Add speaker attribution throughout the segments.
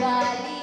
Speaker 1: Bali.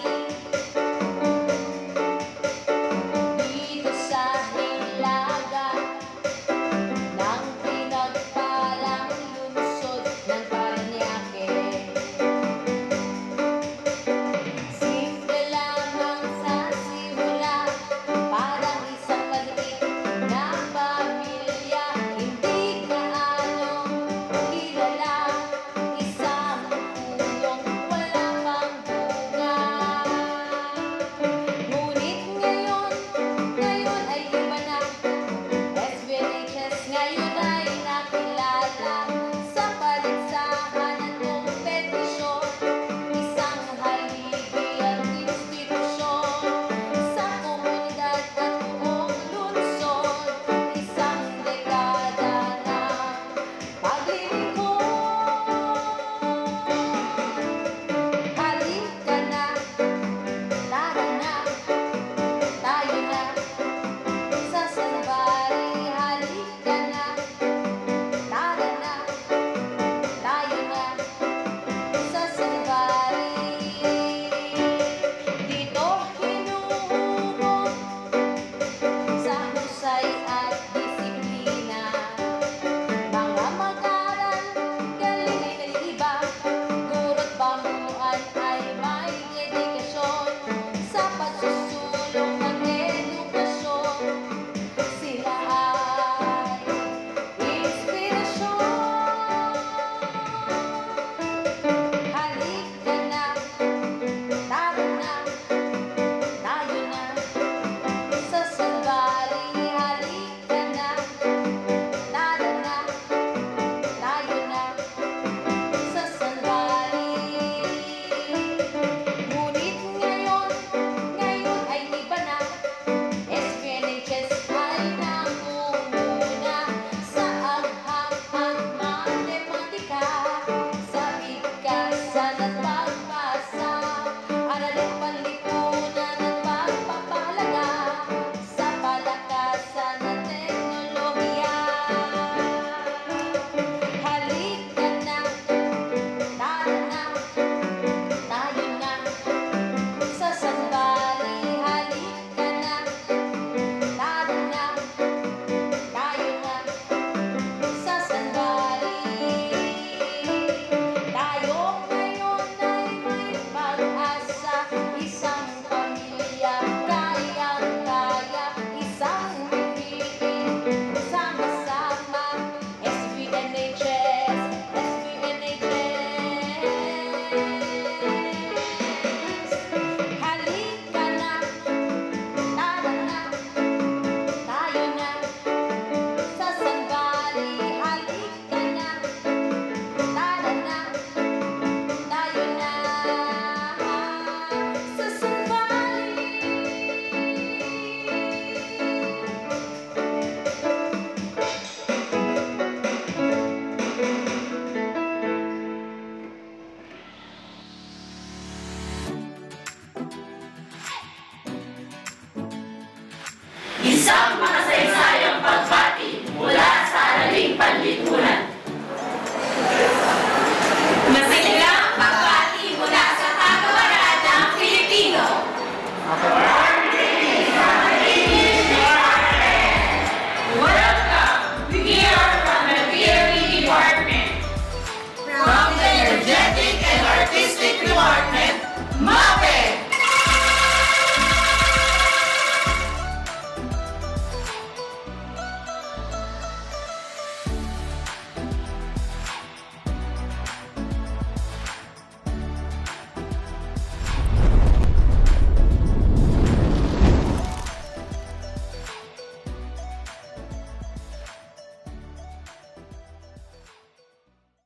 Speaker 1: Makasaysay